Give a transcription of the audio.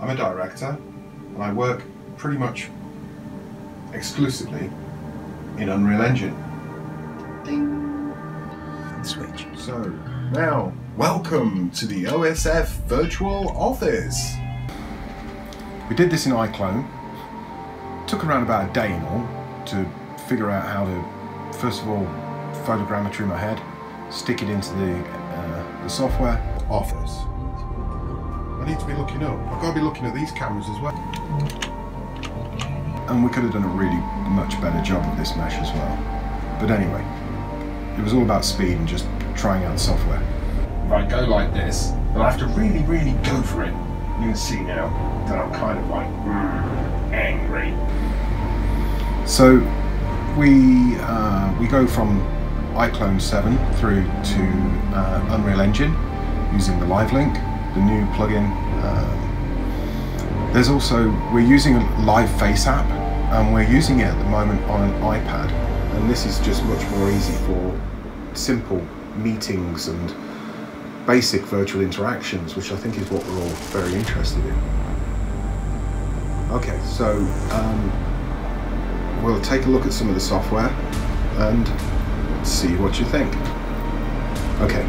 I'm a director and I work pretty much exclusively in Unreal Engine. Ding. Switch. So, now, welcome to the OSF Virtual Office. We did this in iClone. Took around about a day in all to figure out how to, first of all, photogrammetry my head, stick it into the, uh, the software. Office. I need to be looking up. I've got to be looking at these cameras as well. And we could have done a really much better job of this mesh as well. But anyway, it was all about speed and just trying out software. If I go like this, then I have to really, really go for it. You can see now that I'm kind of like mm, angry. So we uh, we go from iClone 7 through to uh, Unreal Engine using the Live Link, the new plugin. Um, there's also we're using a Live Face app, and we're using it at the moment on an iPad, and this is just much more easy for simple meetings and basic virtual interactions, which I think is what we're all very interested in. Okay, so um, we'll take a look at some of the software and see what you think. Okay.